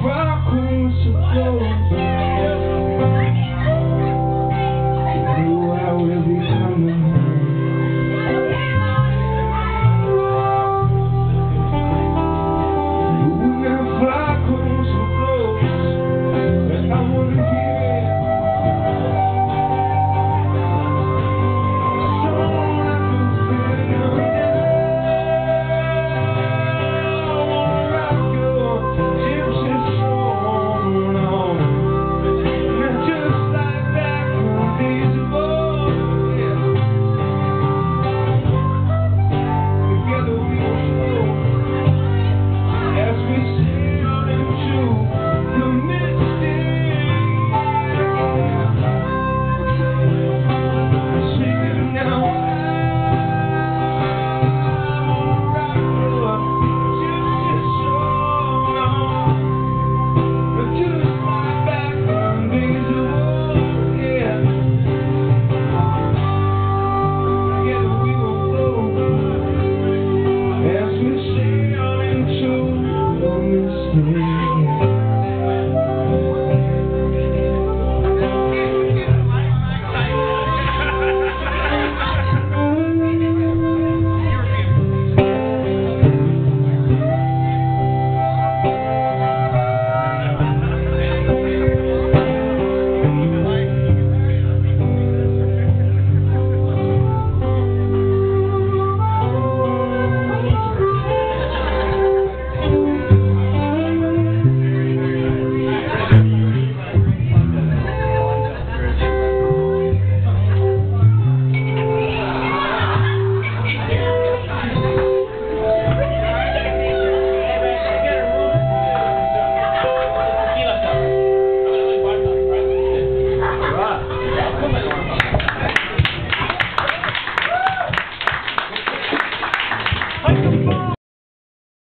Rock and roll.